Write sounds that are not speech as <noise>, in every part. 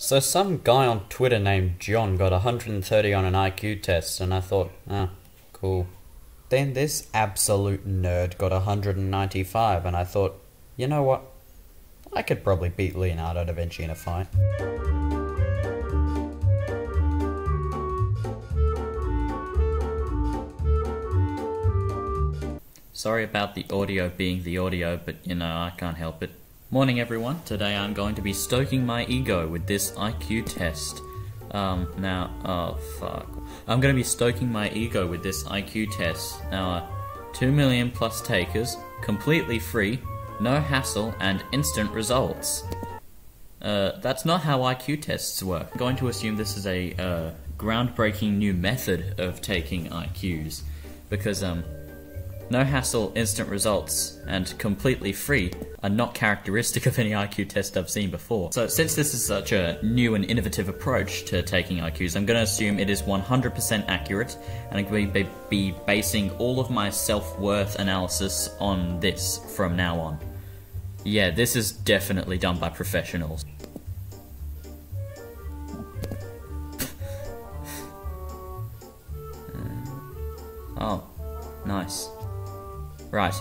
So some guy on Twitter named John got 130 on an IQ test, and I thought, ah, cool. Then this absolute nerd got 195, and I thought, you know what? I could probably beat Leonardo da Vinci in a fight. Sorry about the audio being the audio, but you know, I can't help it. Morning everyone, today I'm going to be stoking my ego with this IQ test. Um, now, oh fuck. I'm going to be stoking my ego with this IQ test. Now, uh, 2 million plus takers, completely free, no hassle, and instant results. Uh, that's not how IQ tests work. I'm going to assume this is a, uh, groundbreaking new method of taking IQs. Because, um, no hassle, instant results, and completely free are not characteristic of any IQ test I've seen before. So since this is such a new and innovative approach to taking IQs, I'm going to assume it is 100% accurate, and I'm going to be basing all of my self-worth analysis on this from now on. Yeah, this is definitely done by professionals. <laughs> Uh, oh, nice. Right.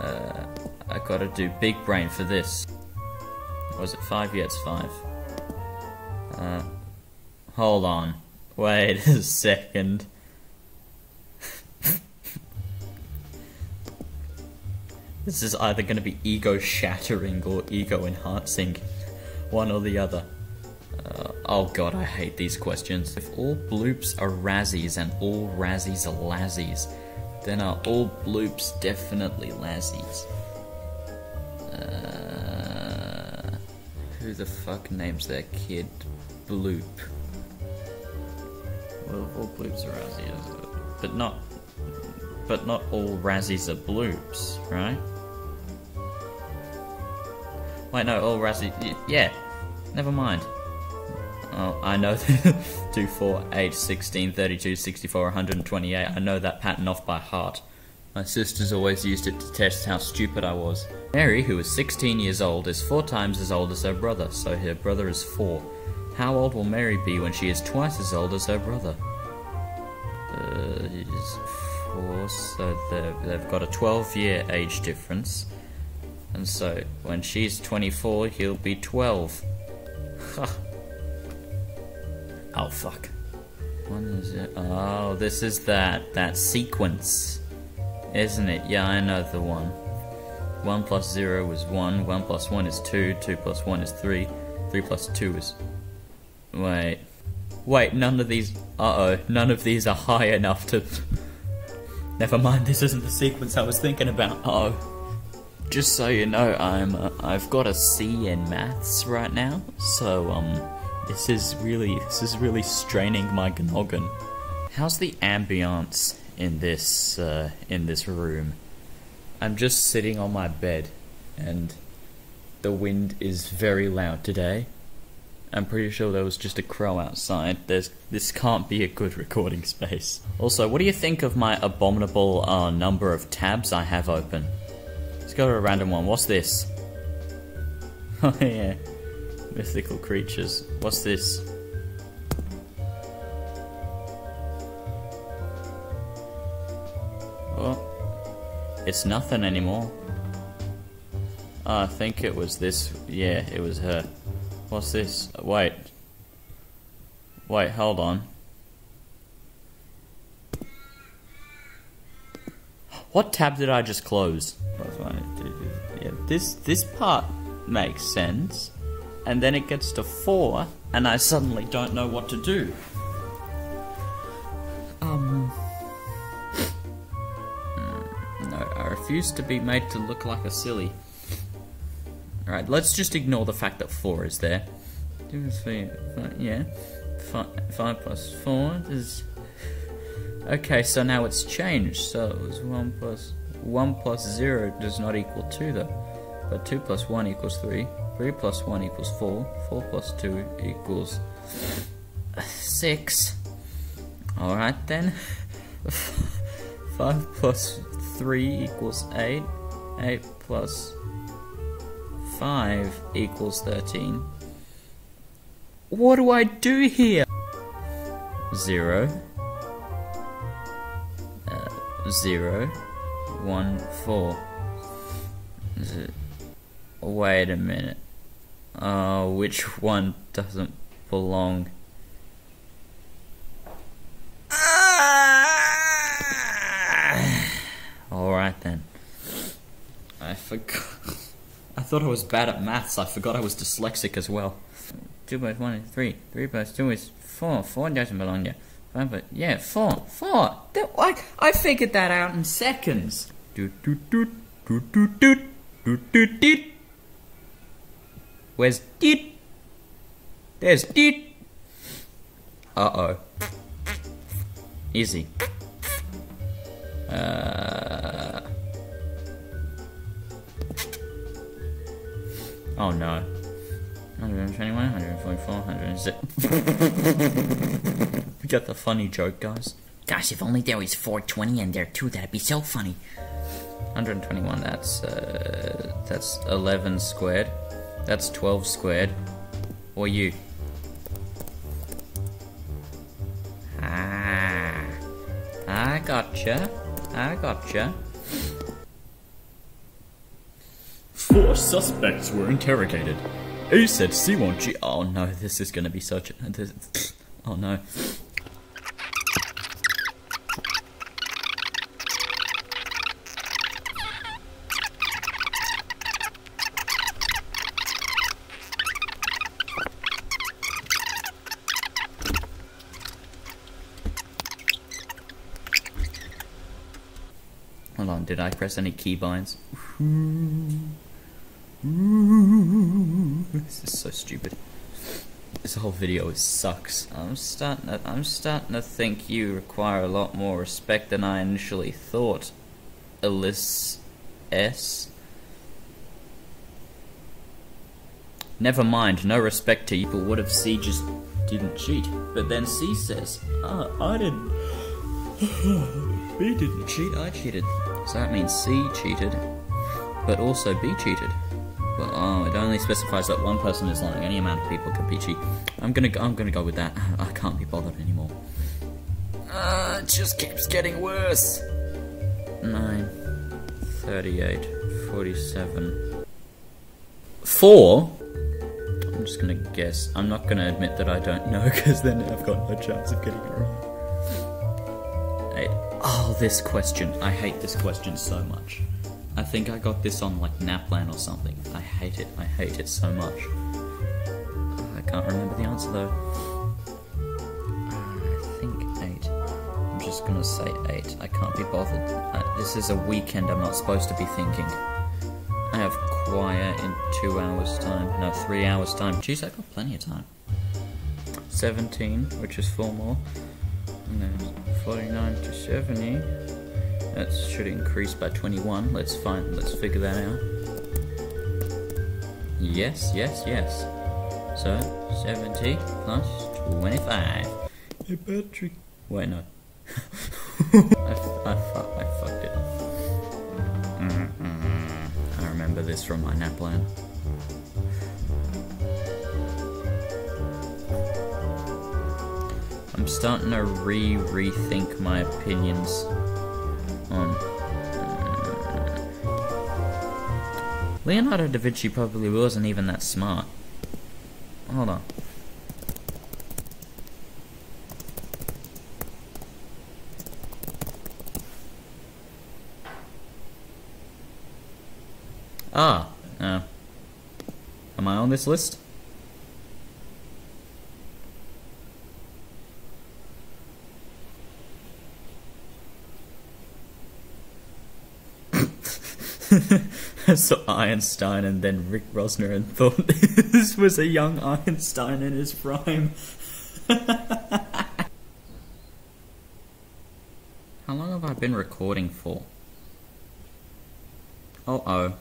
Uh, I gotta do big brain for this. Was it five? Yeah, it's five. Uh, hold on. Wait <laughs> a second. <laughs> this is either gonna be ego shattering or ego enhancing. One or the other. Uh, oh god, I hate these questions. If all bloops are Razzies and all Razzies are Lazzies, then are all bloops definitely Lazzies? Uh, who the fuck names their kid Bloop? Well, all bloops are Razzies, but not, but not all Razzies are bloops, right? Wait, no, all Razzies, yeah, never mind. Oh, I know <laughs> 2, 4, 8, 16, 32, 64, 128. I know that pattern off by heart. My sisters always used it to test how stupid I was. Mary, who is 16 years old, is four times as old as her brother, so her brother is four. How old will Mary be when she is twice as old as her brother? Uh, is four, so they've got a 12 year age difference. And so when she's 24, he'll be 12. <laughs> Oh fuck. What is it? Oh, this is that that sequence, isn't it? Yeah, I know the one. One plus zero is one. One plus one is two. Two plus one is three. Three plus two is. Wait. Wait, none of these. Uh oh, none of these are high enough to. <laughs> Never mind, this isn't the sequence I was thinking about. Oh. Just so you know, I'm. Uh, I've got a C in maths right now, so um. This is really, this is really straining my noggin. How's the ambiance in this, uh, in this room? I'm just sitting on my bed, and the wind is very loud today. I'm pretty sure there was just a crow outside. There's, this can't be a good recording space. Also, what do you think of my abominable uh, number of tabs I have open? Let's go to a random one. What's this? <laughs> Oh yeah. Mythical creatures. What's this? Oh, it's nothing anymore. Oh, I think it was this. Yeah, it was her. What's this? Wait. Wait, hold on. What tab did I just close? Yeah, this this part makes sense and then it gets to 4, and I suddenly don't know what to do. Um. No, I refuse to be made to look like a silly. Alright, let's just ignore the fact that 4 is there. Yeah. 5, plus 4 is. Okay, so now it's changed. So it was 1 plus. 1 plus 0 does not equal 2 though. But 2 plus 1 equals 3. 3 plus 1 equals 4. 4 plus 2 equals 6. Alright then. <laughs> 5 plus 3 equals 8. 8 plus 5 equals 13. What do I do here? Zero. Uh, zero. One, four. Z- Wait a minute. Oh, which one doesn't belong? Ah! Alright then. I forgot. I thought I was bad at maths. I forgot I was dyslexic as well. Two plus one is three. Three plus two is four. Four doesn't belong there. Five but yeah, four. Four. That, I, I figured that out in seconds. Doot doot doot doot doot doot doot doot doot. Where's doot? There's doot. Uh oh. Easy. Uh. Oh no. 121, 144, 106. <laughs> we got the funny joke, guys. Gosh, if only there was 420 in there too, that'd be so funny. 121, that's, uh, that's 11 squared. That's 12 squared. Or you. Ah. I gotcha. I gotcha. Four suspects were interrogated. A said C won't cheat. Oh no, this is gonna be such a. This, oh no. Did I press any keybinds? This is so stupid. This whole video sucks. I'm starting to, I'm starting to think you require a lot more respect than I initially thought. Ellis S. Never mind, no respect to you. But what if C just didn't cheat? But then C says, ah, I didn't. <laughs> B didn't cheat, I cheated. So that means C cheated, but also B cheated. But oh, it only specifies that one person is lying. Any amount of people could be cheat. I'm gonna I'm gonna go with that. <laughs> I can't be bothered anymore. Uh, it just keeps getting worse. 9, 38, 47. 4? I'm just gonna guess. I'm not gonna admit that I don't know <laughs> because then I've got no chance of getting it right. Eight. Oh, this question. I hate this question so much. I think I got this on like Naplan or something. I hate it. I hate it so much. I can't remember the answer though. I think eight. I'm just gonna say eight. I can't be bothered. I, this is a weekend. I'm not supposed to be thinking. I have choir in two hours' time. No, three hours' time. Jeez, I've got plenty of time. 17, which is four more. And then 49 to 70. That should increase by 21. Let's find, let's figure that out. Yes, yes, yes. So, 70 plus 25. Hey, Patrick. Wait, no. <laughs> I, I, I fucked it. Mm-mm. I remember this from my Naplan. I'm starting to re rethink my opinions on. Leonardo da Vinci probably wasn't even that smart. Hold on. Ah, uh, am I on this list? <laughs> so Einstein and then Rick Rosner and thought <laughs> this was a young Einstein in his prime. <laughs> How long have I been recording for? Oh oh.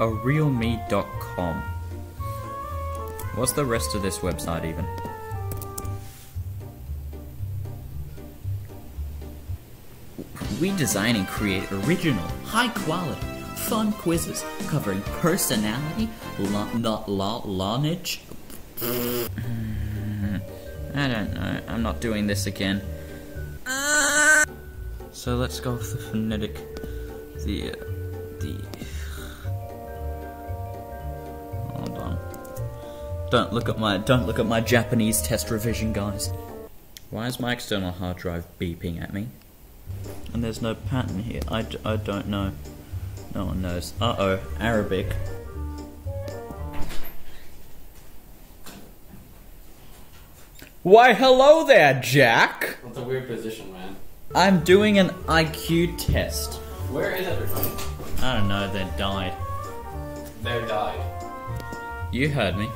A realme.com. What's the rest of this website even? We design and create original, high quality, fun quizzes covering personality, lo- lo- knowledge, I don't know. I'm not doing this again. So let's go with the phonetic. The. Uh, the. Hold on. Don't look at my. Don't look at my Japanese test revision, guys. Why is my external hard drive beeping at me? And there's no pattern here. I, d- I don't know. No one knows. Uh oh. Arabic. Why, hello there, Jack! That's a weird position, man. I'm doing an IQ test. Where is everybody? I don't know, they died. They died. You heard me.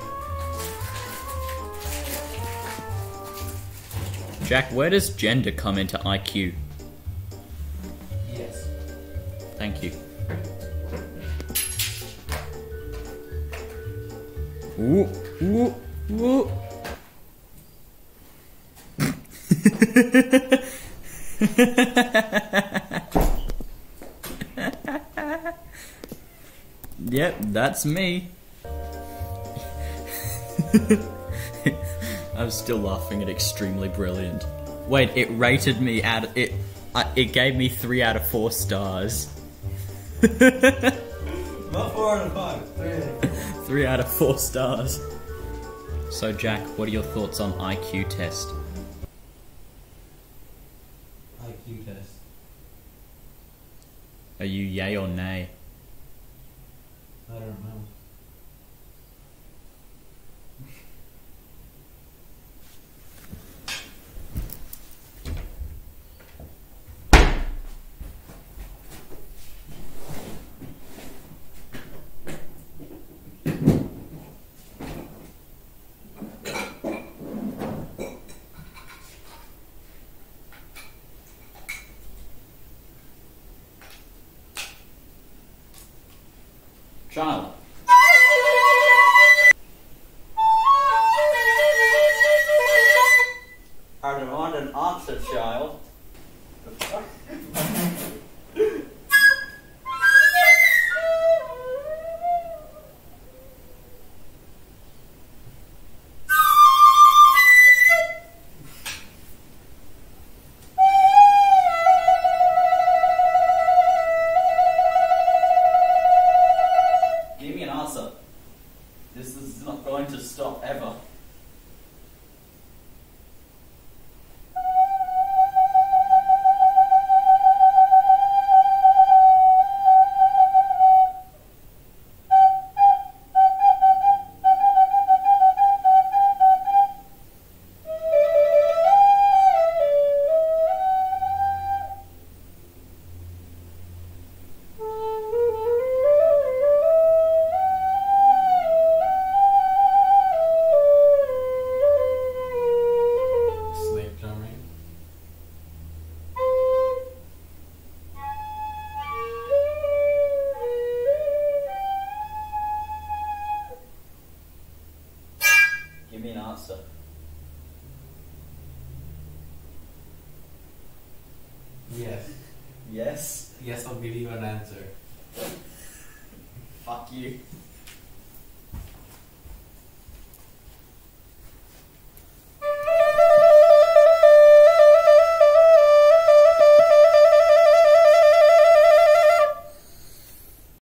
Jack, where does gender come into IQ? Thank you. Ooh, ooh, ooh. <laughs> yep, that's me. <laughs> I'm still laughing at extremely brilliant. Wait, it rated me out. It uh, it gave me three out of four stars. Not four out of five. <laughs> Three out of four stars. So, Jack, what are your thoughts on IQ test? IQ test. Are you yay or nay? I don't know. Child. I Give me an answer. Yes. Yes? Yes, I'll give you an answer. Fuck you.